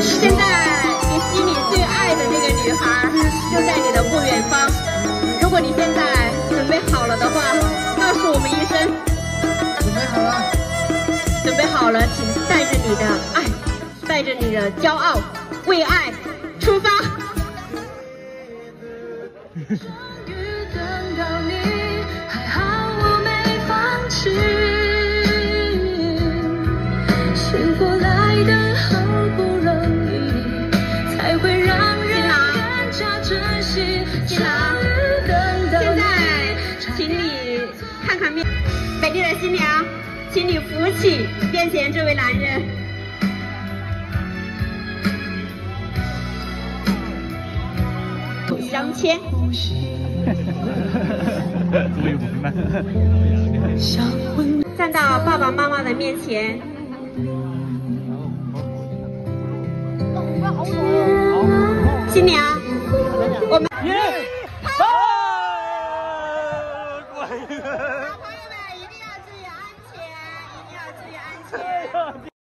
现在你心里最爱的那个女孩就在你的不远方。如果你现在准备好了的话，告诉我们一声。准备好了。准备好了，请带着你的爱，带着你的骄傲，为爱出发。美丽的新娘，请你扶起面前这位男人。相牵。站到爸爸妈妈的面前。新娘我们一二三